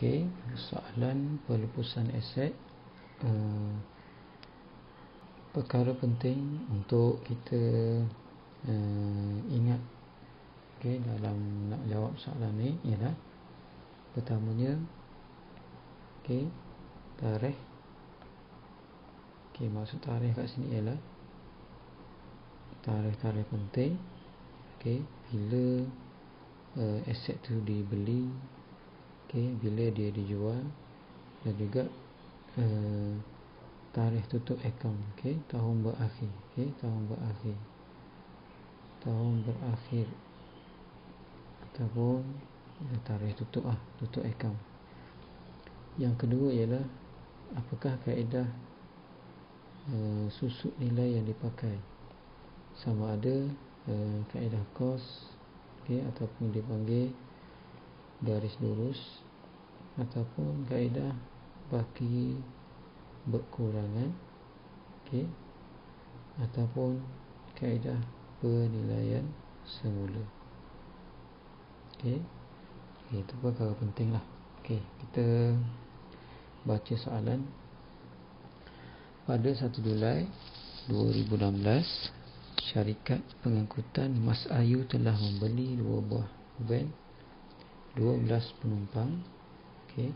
Okey, soalan pelupusan aset. Uh, perkara penting untuk kita uh, ingat okey dalam nak jawab soalan ni ialah pertamanya okey tarikh. Okey maksud tarikh kat sini ialah tarikh-tarikh penting okey bila uh, aset tu dibeli okay, bila dia dijual dan juga uh, tarikh tutup akaun okay, tahun berakhir okay, tahun berakhir. Tahun berakhir ataupun uh, tarikh tutup ah tutup akaun. Yang kedua ialah apakah kaedah uh, susut nilai yang dipakai? Sama ada uh, kaedah kos okay, ataupun dipanggil garis lurus ataupun kaedah baki berkurangan okey ataupun kaedah penilaian semula. Okey okay, itu perkara pentinglah. Okey kita baca soalan. Pada 1 Julai 2016 syarikat pengangkutan Mas Ayu telah membeli dua buah van 12 penumpang. Okey.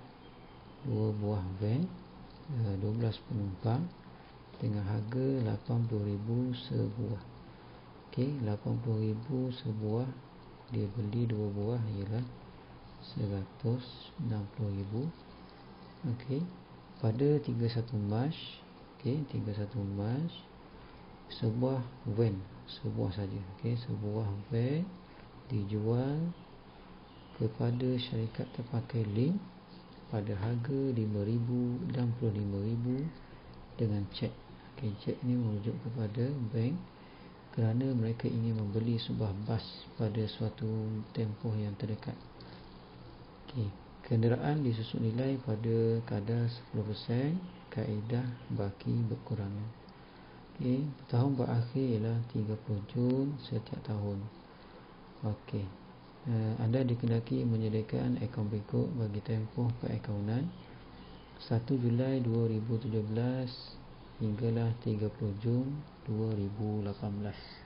Dua buah van 12 eh, penumpang dengan harga 80000 sebuah. Okey 80000 sebuah dia beli dua buah ialah 160000 okey pada 31 Mac okey 31 Mac sebuah van sebuah saja. Okey sebuah van dijual kepada syarikat terpakai link pada harga RM5,000 dan RM25,000 dengan cek okay, cek ini merujuk kepada bank kerana mereka ingin membeli sebuah bas pada suatu tempoh yang terdekat okay. kenderaan disusun nilai pada kadar 10% kaedah baki berkurangan okay. tahun berakhir ialah 30 Jun setiap tahun Okey uh, anda dikendaki menyediakan akaun berikut bagi tempoh keakaunan 1 Julai 2017 hinggalah 30 Jun 2018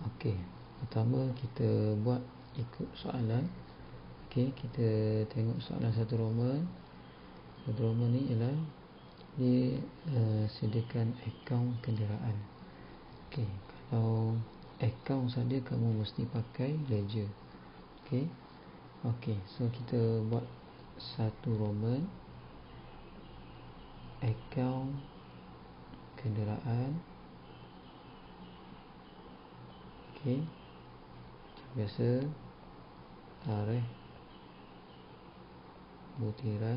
Okey, pertama kita buat ikut soalan. Okey, kita tengok soalan satu Roman. Satu Roman ni ialah Dia uh, sediakan akaun kenderaan. Okey, kalau akaun saja kamu mesti pakai ledger. Okey. Okey so kita buat satu roman. Akaun kenderaan. Okey. Biasa tarikh butiran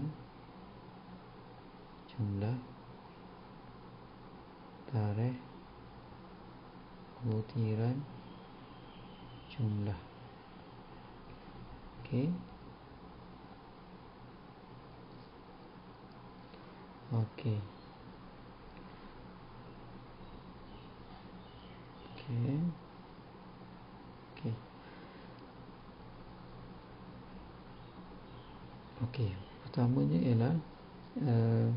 jumlah tarikh butiran jumlah. Okey. Okey. Okey. Okey. Okey pertamanya ialah uh,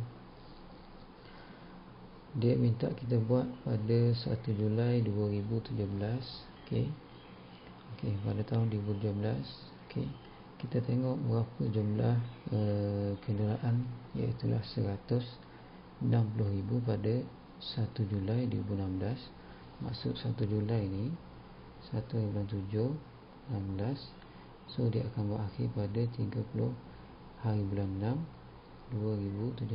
dia minta kita buat pada 1 Julai 2017 okey. Okey pada tahun 2017 okey. Kita tengok berapa jumlah uh, kenderaan iaitu 160,000 pada 1 Julai 2016 maksud 1 Julai ni 1 bulan 7 16 so dia akan berakhir pada 30 hari bulan 6 2017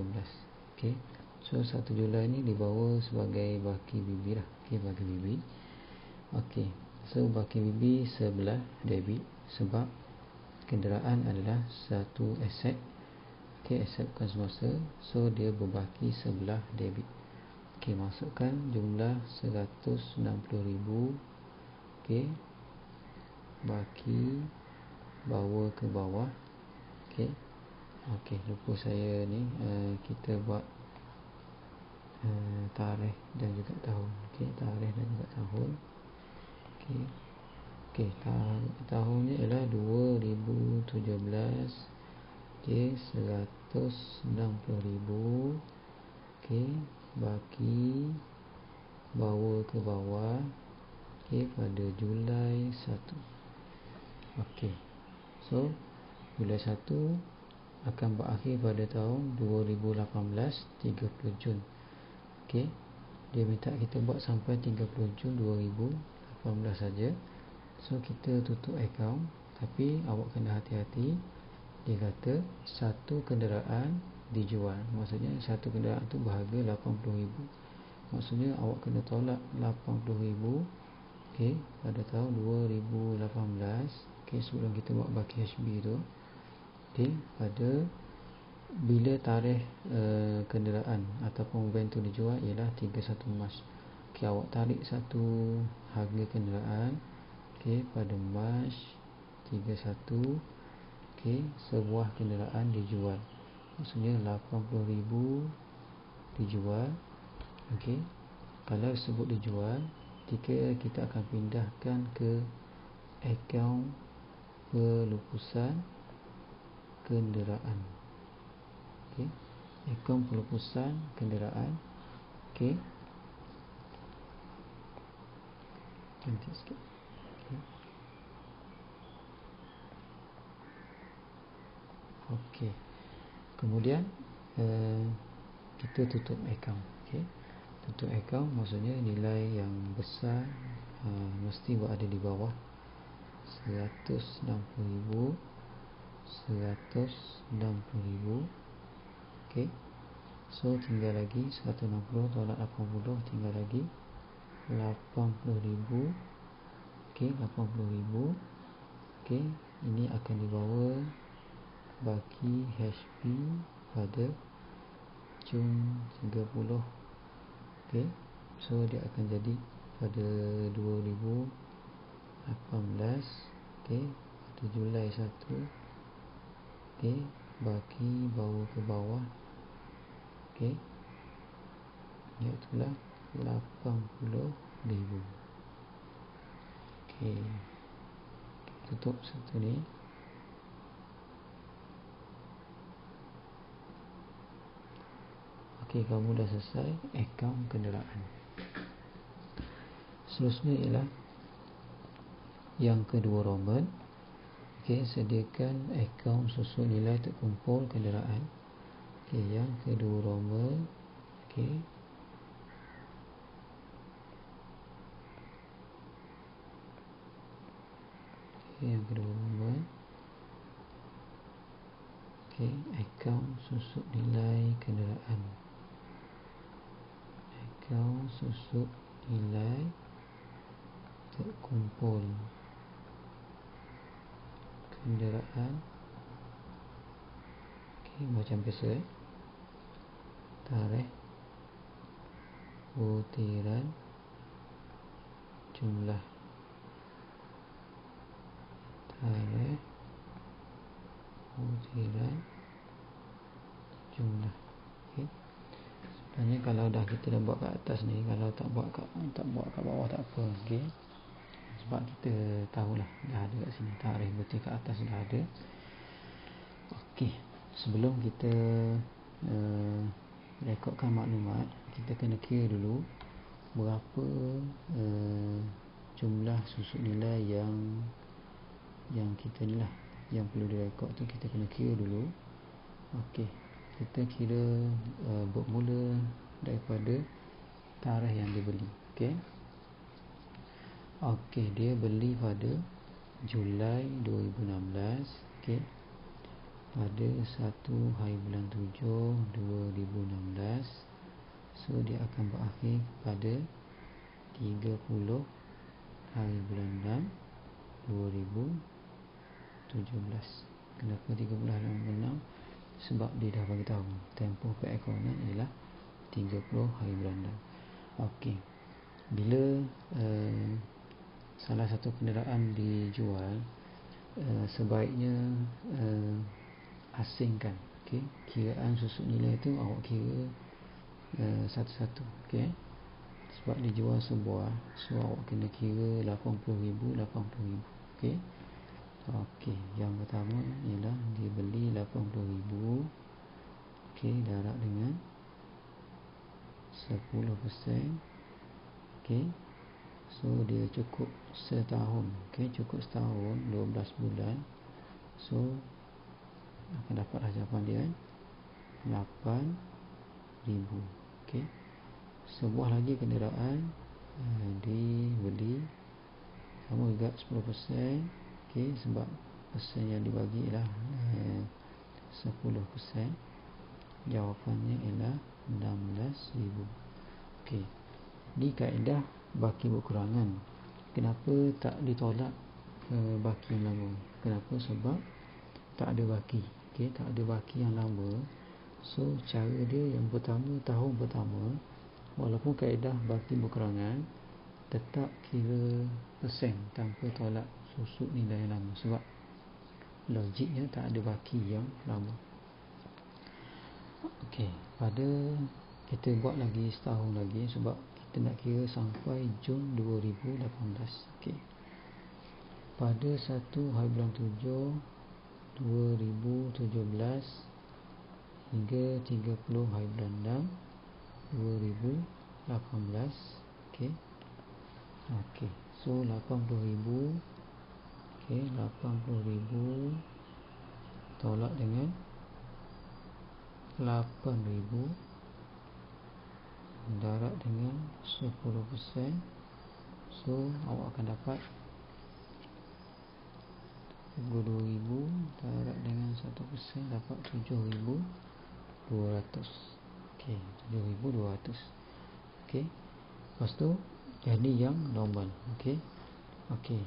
okey So 1 Julai ni dibawa sebagai baki bibi lah. Okay, Baki bibi. Okay So baki bibi sebelah debit Sebab kenderaan adalah satu aset. Okay aset bukan semasa. So dia berbaki sebelah debit Okay masukkan jumlah 160,000 Okay Baki Bawa ke bawah. Okay Okay lupa saya ni. Uh, Kita buat tarikh dan juga tahun okey tarikh dan juga tahun okey Okey, tahun, tahunnya ialah 2017. Okey, 160,000. Okey, baki bawa ke bawah. Okey, pada Julai 1. Okey. So, Julai 1 akan berakhir pada tahun 2018 30 Jun. Okey. Dia minta kita buat sampai 30 Jun 2018 saja. So kita tutup akaun tapi awak kena hati-hati dia kata satu kenderaan dijual maksudnya satu kenderaan tu berharga 80,000 maksudnya awak kena tolak 80,000 okey pada tahun 2018 okey sebelum kita buat baki HB tu okey pada bila tarikh uh, kenderaan ataupun van tu dijual ialah 31 Mac. Okey awak tarik satu harga kenderaan okey pada Mac 31 okey sebuah kenderaan dijual. Maksudnya 80000 dijual okey. Kalau sebut dijual ketika kita akan pindahkan ke akaun pelupusan kenderaan okey. Akaun pelupusan kenderaan. Okey. Cantik sikit. Okey. Kemudian uh, kita tutup akaun. Okey. Tutup akaun maksudnya nilai yang besar uh, mesti berada di bawah. 160,000 160,000 Okey. So tinggal lagi 160 tolak 80 tinggal lagi 80,000 Okey, 80,000 Okey, ini akan dibawa bagi HP pada Jun 30 ok so dia akan jadi pada 2018 ok pada Julai 1 ok bagi bawa ke bawah ok iaitulah 80 ribu ok tutup satu ni Okey, kamu dah selesai akaun kenderaan. Seterusnya ialah yang kedua Roman. Okey, sediakan akaun susun nilai terkumpul kenderaan. Okey, yang kedua Roman. Okey. Yang kedua Roman. Okey, akaun susun nilai kenderaan kau susuk nilai terkumpul kenderaan okay, macam biasa eh? Tarikh butiran jumlah. Tarikh butiran jumlah. Okay. Sebenarnya kalau dah kita dah buat kat atas ni Kalau tak buat kat, tak buat kat bawah tak apa okay? Sebab kita tahulah Dah ada kat sini Tarikh betul kat atas dah ada. Okey. Sebelum kita uh, Rekodkan maklumat. Kita kena kira dulu Berapa uh, Jumlah susuk nilai yang Yang kita ni lah Yang perlu direkod tu. Kita kena kira dulu. Okey. Kita kira uh, bermula daripada tarikh yang dia beli okey. Okey dia beli pada Julai 2016 okey pada 1 hari bulan 7 2016 so dia akan berakhir pada 30 hari bulan 6 2017 kenapa 30 hari bulan 6 sebab dia dah bagi tahu tempoh perekonomian ialah 30 hari bulan okey bila uh, salah satu kenderaan dijual uh, sebaiknya uh, asingkan. Okey kiraan susuk nilai tu awak kira uh, satu-satu. Okey. Sebab dijual sebuah so awak kena kira 80,000 80,000 ok ok yang pertama ialah dibeli 80,000 ok darab dengan 10% ok so dia cukup setahun. Ok cukup setahun 12 bulan. So akan dapat jawapan dia 8,000 ok. Sebuah lagi kenderaan uh, dibeli. Sama juga 10% okay, sebab persen yang dibagi ialah uh, 10% jawapannya ialah 16,000 okay. di kaedah baki berkurangan. Kenapa tak ditolak uh, baki yang lama? Kenapa? Sebab tak ada baki okay, tak ada baki yang lama. So cara dia yang pertama tahun pertama walaupun kaedah baki berkerangan tetap kira persen tanpa tolak susuk nilai yang lama. Sebab logiknya tak ada baki yang lama. Ok pada kita buat lagi setahun lagi sebab kita nak kira sampai Jun 2018 ok pada 1 hari bulan 7 2017 hingga 30 hari 6 2018 okey. Okey. So 80000 okey 80000 tolak dengan 8000 darab dengan 10% so awak akan dapat 2000 darab dengan 1% dapat 7200 Okey, 7200. Okey. Lepas tu jadi yang normal. Okey. Okey.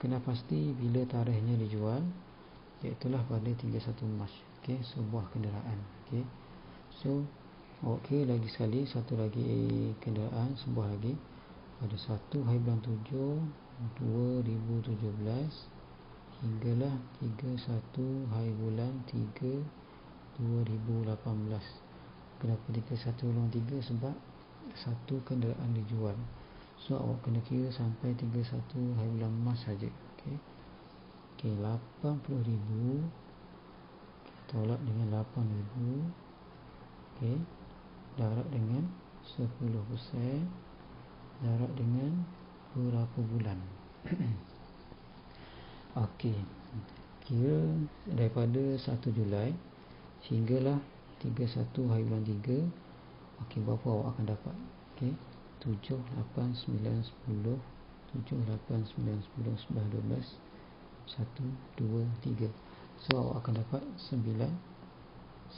Kena pasti bila tarikhnya dijual iaitu pada 31 Mac. Okey, sebuah kenderaan. Okey. So okey lagi sekali satu lagi kenderaan sebuah lagi pada 1 hari bulan 7 2017 hinggalah 31 hari bulan 3 2018 kenapa tiga satu lawan tiga? Sebab satu kenderaan dijual. So awak kena kira sampai tiga satu hari bulan emas saja. Okey. Okey 80000 tolak dengan 8000 okey. Darab dengan 10% darab dengan berapa bulan okey. Kira daripada 1 Julai sehinggalah 31 hari bulan 3 Okey, berapa awak akan dapat? Okey, 7, 8, 9, 10 7, 8, 9, 10, 11, 12 1, 2, 3 So, awak akan dapat 9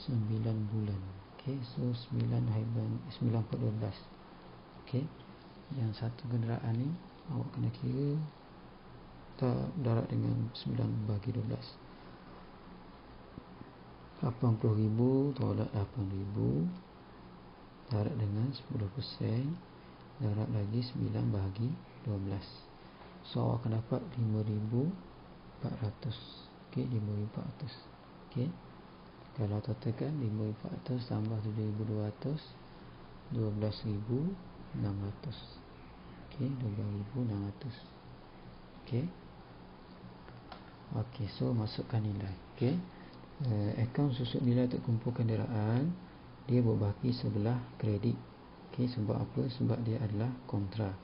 9 bulan. Okey, so 9 hari bulan 9 per 12 Okey, yang satu kenderaan ni Awak kena kira Tak darat dengan 9 bagi 12 80,000 tolak 8,000 darab dengan 10% darab lagi 9 bahagi 12 so awak akan dapat 5,400 ok 5,400 ok kalau totalkan 5,400 tambah 7,200 12,600 ok 12,600 ok ok so masukkan nilai. Ok uh, akaun susuk nilai untuk kumpul kenderaan dia berbaki sebelah kredit. Okay, sebab apa? Sebab dia adalah kontra.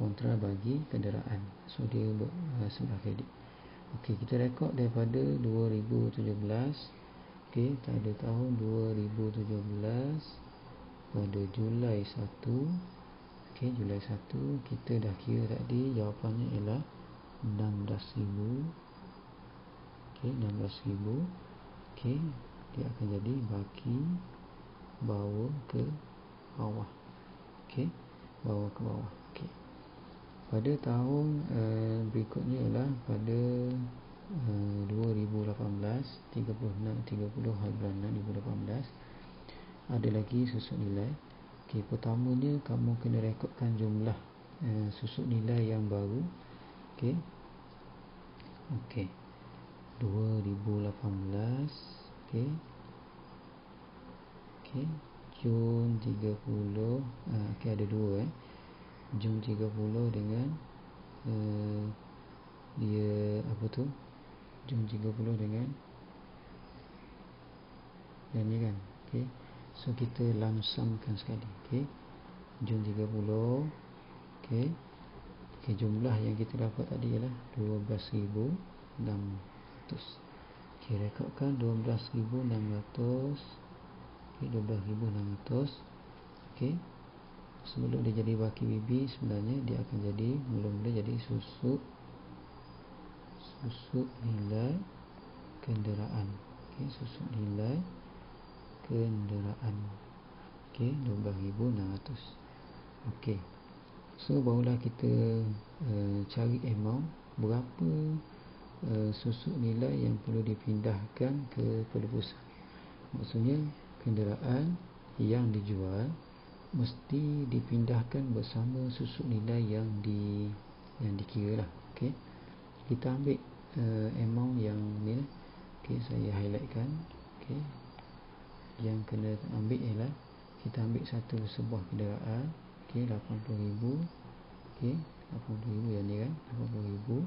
Kontra bagi kenderaan. So dia ber, uh, sebelah kredit. Ok kita rekod daripada 2017 ok pada tahun 2017 pada Julai 1 ok Julai 1 kita dah kira tadi jawapannya ialah 16,000 ok 16,000 okey dia akan jadi baki bawa ke bawah. Okey bawa ke bawah. Okey. Pada tahun uh, berikutnya ialah pada uh, 2018 36 30 hari bulan 2018 ada lagi susuk nilai. Okey pertamanya kamu kena rekodkan jumlah uh, susuk nilai yang baru. Okey. Okey 2018 okey okey Jun 30 ah okey ada dua eh jum 30 dengan uh, dia apa tu jum 30 dengan yang ni kan okay. so kita lamsamkan sekali okay. jum 30 okay. okay. jumlah yang kita dapat tadi ialah 12,600 okay, rekodkan 12,600 okay, 12,600 okay. sebelum dia jadi baki bibi sebenarnya dia akan jadi mula-mula jadi susuk susuk nilai kenderaan. Okay, susuk nilai kenderaan. Okey 12600 okey so barulah kita uh, cari amount berapa uh, susuk nilai yang perlu dipindahkan ke pelebusan maksudnya kenderaan yang dijual mesti dipindahkan bersama susuk nilai yang di yang dikira lah okey? Kita ambil uh, amount yang ni okey saya highlightkan. Okey? Yang kena ambil ialah kita ambil satu sebuah kenderaan. Okey 80000 okey? 80000 yang ni kan? 80000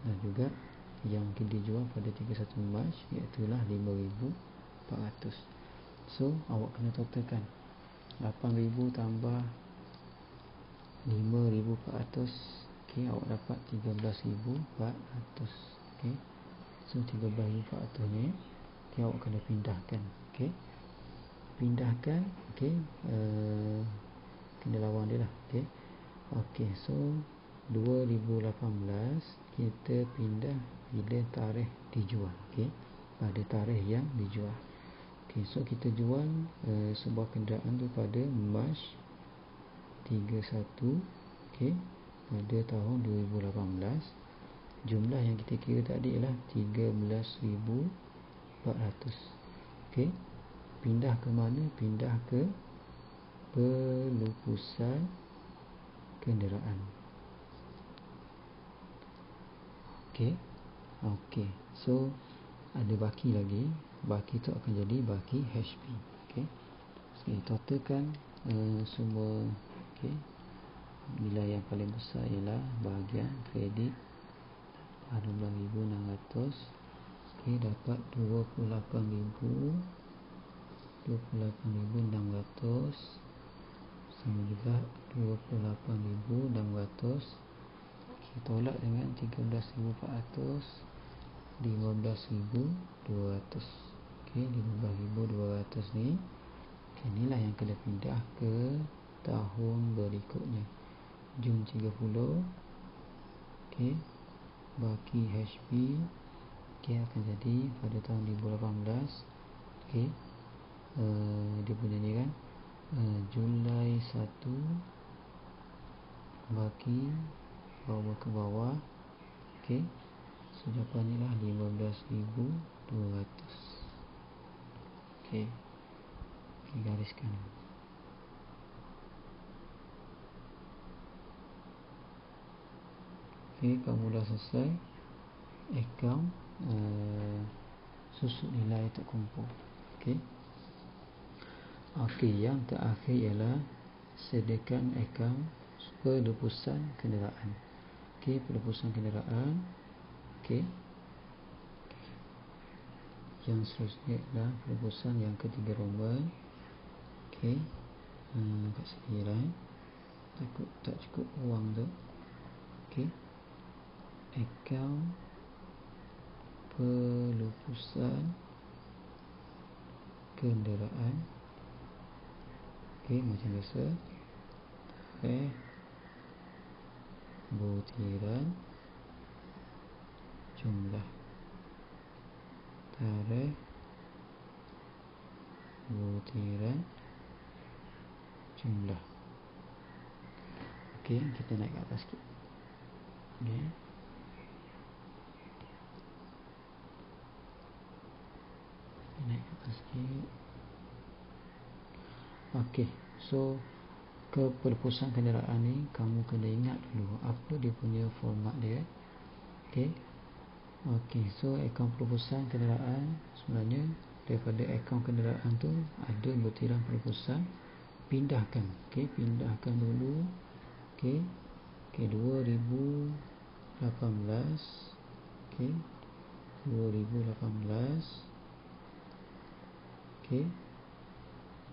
dan juga yang kita jual pada 31 Mac iaitu lah 5400 so awak kena totalkan. 8000 tambah 5400 okey awak dapat 13400 okey so 13400 ni okay, awak kena pindahkan okey pindahkan okey uh, kena lawan dia lah okey okey so 2018 kita pindah bila tarikh dijual okey? Pada tarikh yang dijual. Okey so kita jual uh, sebuah kenderaan tu pada Mac 31 okey? Pada tahun 2018 jumlah yang kita kira tadi ialah 13400 okey? Pindah ke mana? Pindah ke pelupusan kenderaan okey. Okey. So ada baki lagi. Baki tu akan jadi baki HP okey. Okey totalkan uh, semua okey. Nilai yang paling besar ialah bahagian kredit. 12600 okey dapat 28000 28,600 sama juga 28,600 kita tolak dengan 13,400 15,200 ok 15,200 ni inilah yang kena pindah ke tahun berikutnya. Jun 30 ok baki HP ok akan jadi pada tahun 2018 ok uh, dia punya ni kan uh, Julai 1 bagi bawah ke bawah. Ok so jawapan ni lah 15,200 ok ok gariskan. Ok kamu dah selesai account uh, susut nilai tak kumpul. Ok Okey, yang terakhir ialah sediakan akaun pelebusan kenderaan. Okey, pelebusan kenderaan. Okey. Yang seterusnya adalah pelebusan yang ketiga Roman. Okey. Hmm, kat sini lah. Eh. Takut tak cukup uang tu. Okey. Akaun pelebusan kenderaan. Okey, macam biasa. Okey. Butiran jumlah tarikh butiran jumlah. Okey, kita naik ke atas sikit. Okey. Naik ke atas sikit. Okey, so ke perpustakaan kenderaan ni kamu kena ingat dulu apa dia punya format dia. Okey. Okey, so akaun perpustakaan kenderaan sebenarnya daripada akaun kenderaan tu ada butiran perpustakaan pindahkan. Okey, pindahkan dulu. okey okey 2018 okey 2018 okey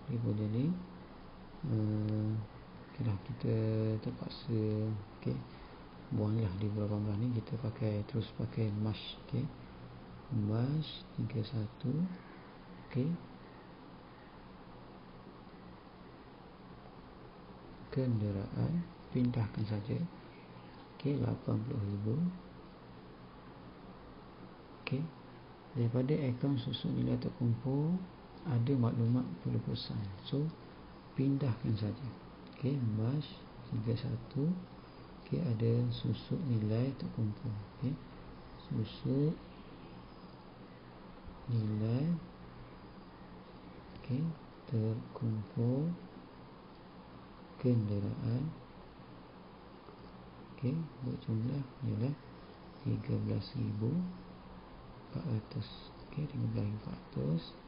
dia punya ni uh, okey lah kita terpaksa okey. Buanglah di beberapa ni kita pakai terus pakai mash okey. Mash 31 okey. Kenderaan pindahkan saja okey 80000 okey daripada akaun susun nilai terkumpul ada maklumat pelupusan so pindahkan saja. Okey mash 31 okey ada susuk nilai terkumpul okey susuk nilai okey terkumpul kenderaan. Okey berjumlah ialah 13400 okey 13400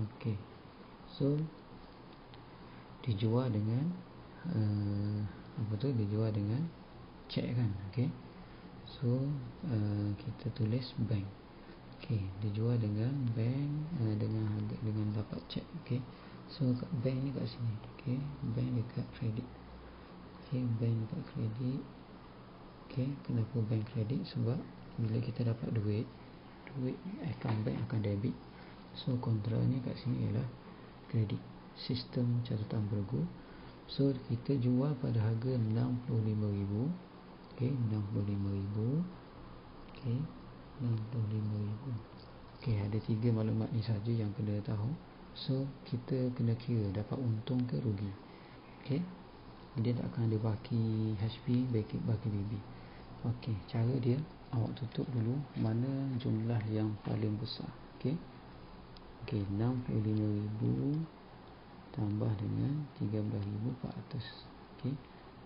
okey so dijual dengan uh, apa tu dijual dengan cek kan okey. So uh, kita tulis bank. Okey dijual dengan bank uh, dengan dengan dapat cek okey. So bank ni kat sini okey. Bank dekat kredit okey bank dekat kredit okey kenapa bank kredit sebab bila kita dapat duit duit account bank akan debit. So kontrak ni kat sini ialah kredit sistem catatan bergu. So kita jual pada harga 65000 okey 65000 okey 65000 okey ada tiga maklumat ni saja yang kena tahu. So kita kena kira dapat untung ke rugi. Okay Dia tak akan ada baki HP baki, baki BB Okay cara dia Awak tutup dulu Mana jumlah yang paling besar. Okay Okay 65,000 Tambah dengan 13,400 Okay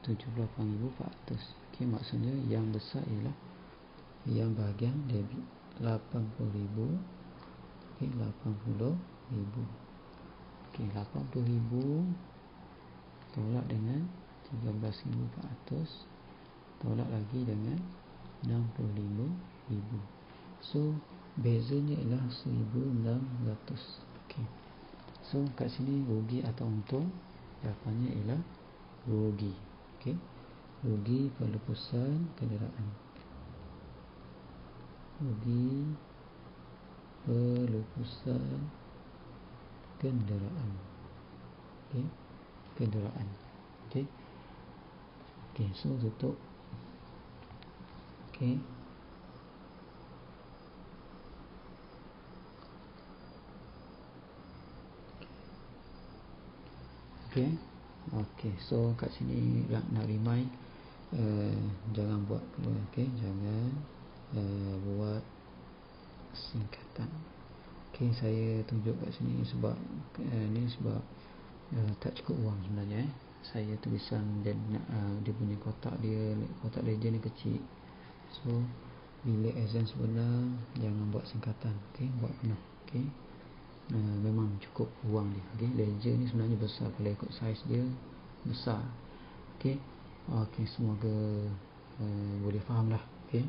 78,400 Okay maksudnya yang besar ialah Yang bahagian debit. 80,000 Okay 80,000 ribu. Ok 80 ribu tolak dengan 13,400 tolak lagi dengan 65 ribu. So bezanya ialah 1,600 ok so kat sini rugi atau untung jawapannya ialah rugi. Ok? Rugi pelepasan kenderaan. Rugi pelepasan kenderaan. Okey kenderaan. Okey okey so tutup. Okey okey okey so kat sini nak, nak remind uh, jangan buat okey jangan uh, buat singkatan Okay, saya tunjuk kat sini sebab uh, ni sebab uh, tak cukup wang sebenarnya eh. Saya tulisan dan uh, dia punya kotak dia kotak legend ni kecil. So bila exam sebenar jangan buat singkatan, okey, buat penuh, okey. Uh, memang cukup wang dia, okey. Legend ni sebenarnya besar kalau ikut saiz dia besar. Okey. Okey, semoga uh, boleh fahamlah, okey.